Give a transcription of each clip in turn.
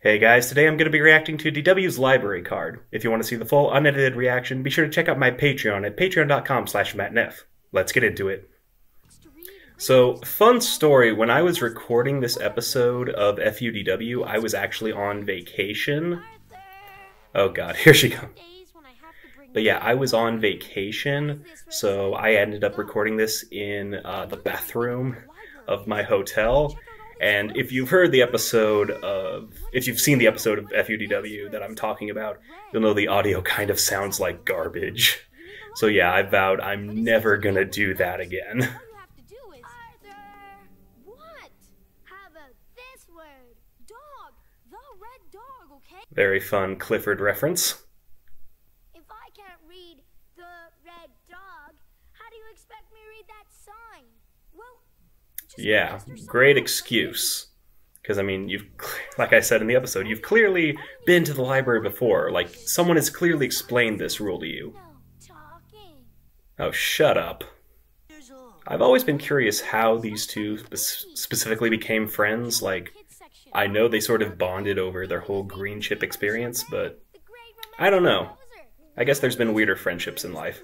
Hey guys, today I'm going to be reacting to DW's library card. If you want to see the full unedited reaction, be sure to check out my Patreon at patreon.com slash mattneff. Let's get into it. So, fun story, when I was recording this episode of FUDW, I was actually on vacation. Oh god, here she comes. But yeah, I was on vacation, so I ended up recording this in uh, the bathroom of my hotel. And if you've heard the episode of, if you've seen the episode of FUDW that I'm talking about, you'll know the audio kind of sounds like garbage. So yeah, I vowed I'm never gonna do that again. Very fun Clifford reference. If I can't read the red dog, how do you expect me to read that sign? Yeah, great excuse. Because, I mean, you've, like I said in the episode, you've clearly been to the library before. Like, someone has clearly explained this rule to you. Oh, shut up. I've always been curious how these two specifically became friends. Like, I know they sort of bonded over their whole green chip experience, but I don't know. I guess there's been weirder friendships in life.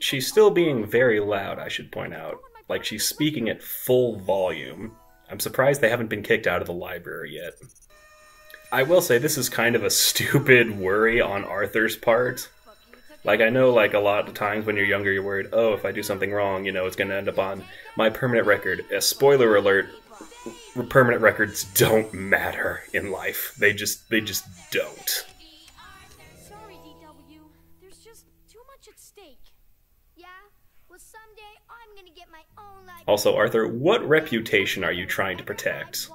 She's still being very loud, I should point out. Like she's speaking at full volume. I'm surprised they haven't been kicked out of the library yet. I will say this is kind of a stupid worry on Arthur's part. Like I know, like a lot of times when you're younger, you're worried. Oh, if I do something wrong, you know, it's going to end up on my permanent record. A spoiler alert: permanent records don't matter in life. They just, they just don't. Also, Arthur, what reputation are you trying to protect?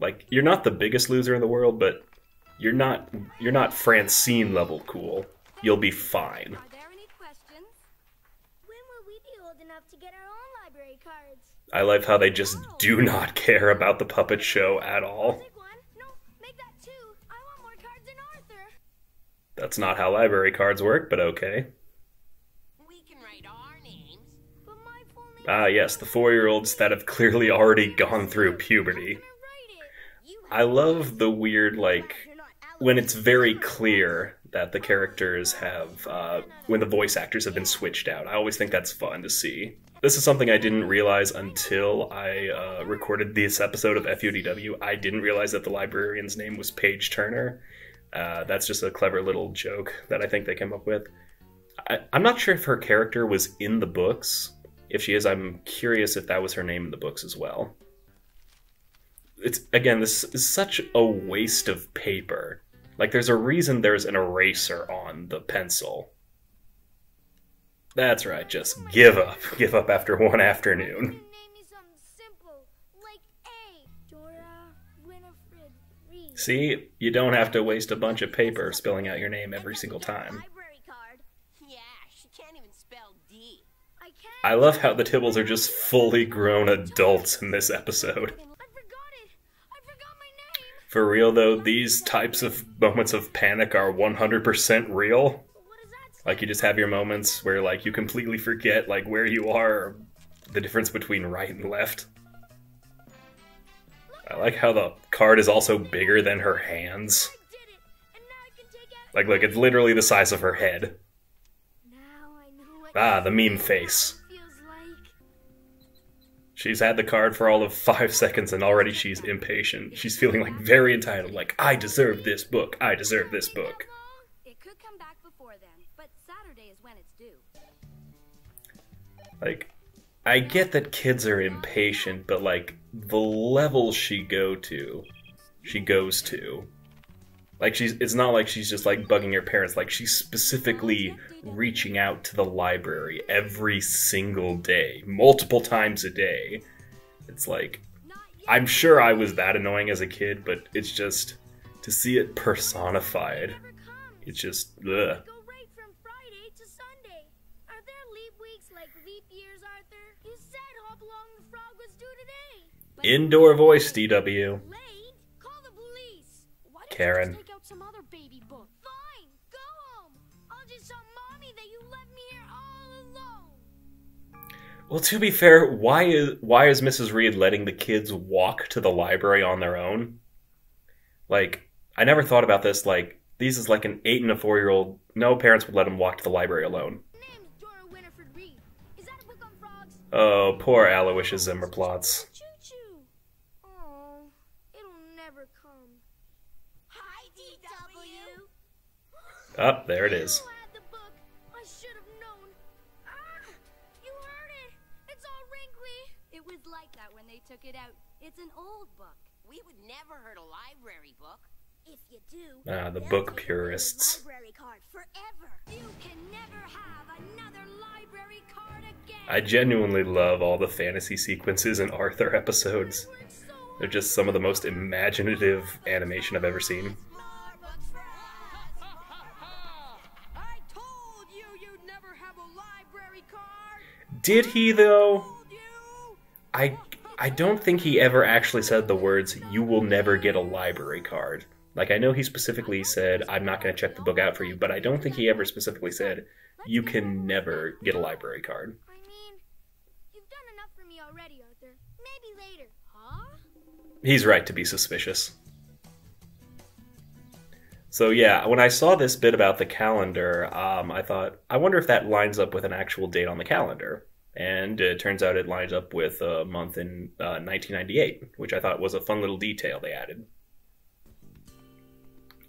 Like, you're not the biggest loser in the world, but you're not, you're not Francine level cool. You'll be fine. Are there any questions? When will we be old enough to get our own library cards? I love how they just do oh. not care about the puppet show at all. That's not how library cards work, but okay. Ah, yes, the four year olds that have clearly already gone through puberty. I love the weird, like, when it's very clear that the characters have uh, when the voice actors have been switched out. I always think that's fun to see. This is something I didn't realize until I uh, recorded this episode of FUDW. I didn't realize that the librarian's name was Paige Turner. Uh, that's just a clever little joke that I think they came up with. I, I'm not sure if her character was in the books. If she is, I'm curious if that was her name in the books as well. It's again, this is such a waste of paper like, there's a reason there's an eraser on the pencil. That's right, just give up. Give up after one afternoon. See, you don't have to waste a bunch of paper spelling out your name every single time. I love how the Tibbles are just fully grown adults in this episode. For real though, these types of moments of panic are 100% real. Like you just have your moments where like you completely forget like where you are, the difference between right and left. I like how the card is also bigger than her hands. Like look, it's literally the size of her head. Ah, the meme face. She's had the card for all of five seconds and already she's impatient. She's feeling like very entitled, like, I deserve this book, I deserve this book. It could come back before then, but Saturday is when it's due. Like, I get that kids are impatient, but like, the level she go to, she goes to, like she's it's not like she's just like bugging her parents, like she's specifically reaching out to the library every single day, multiple times a day. It's like I'm sure I was that annoying as a kid, but it's just to see it personified. It's just ugh. Indoor voice, DW. Karen. Well, to be fair, why is why is Mrs. Read letting the kids walk to the library on their own? Like, I never thought about this. Like, these is like an eight and a four year old. No parents would let them walk to the library alone. Oh, poor Aloysius. Hi, DW. Up oh, there it is. Like that when they took it out. It's an old book. We would never hurt a library book. If you do, Ah, the book take away your purists. Library card forever. You can never have another library card again. I genuinely love all the fantasy sequences in Arthur episodes. They're just some of the most imaginative animation I've ever seen. More books for us. I told you you'd never have a library card. Did he though? I I don't think he ever actually said the words "you will never get a library card." Like I know he specifically said I'm not going to check the book out for you, but I don't think he ever specifically said you can never get a library card. I mean, you've done enough for me already, Arthur. Maybe later. Huh? He's right to be suspicious. So yeah, when I saw this bit about the calendar, um, I thought, I wonder if that lines up with an actual date on the calendar. And it turns out it lines up with a month in uh, 1998, which I thought was a fun little detail they added.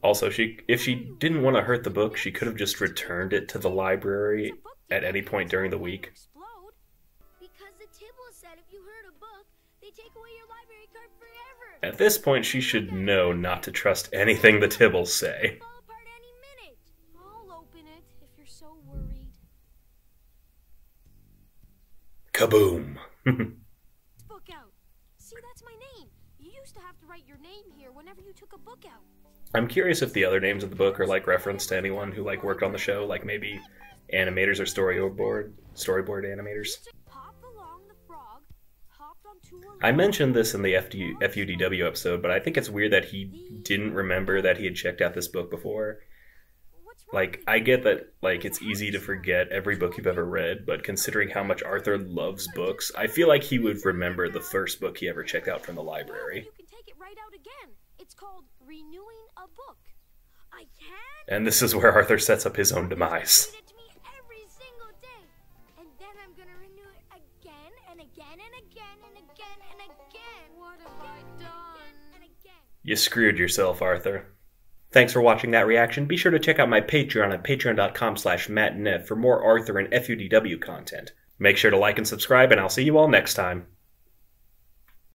Also, she if she didn't want to hurt the book, she could have just returned it to the library at any point during the week. At this point, she should know not to trust anything the Tibbles say. Kaboom! Book out. See, that's my name. You used to have to write your name here whenever you took a book out. I'm curious if the other names of the book are like reference to anyone who like worked on the show, like maybe animators or storyboard storyboard animators. Hopped along the frog, hopped on two I mentioned this in the FD, FUDW episode, but I think it's weird that he didn't remember that he had checked out this book before. What's wrong Like, I get that like it's easy to forget every book you've ever read, but considering how much Arthur loves books, I feel like he would remember the first book he ever checked out from the library. You can take it right out again. It's called renewing a book. I can? And this is where Arthur sets up his own demise. You screwed yourself, Arthur. Thanks for watching that reaction. Be sure to check out my Patreon at patreon.com slash for more Arthur and FUDW content. Make sure to like and subscribe, and I'll see you all next time.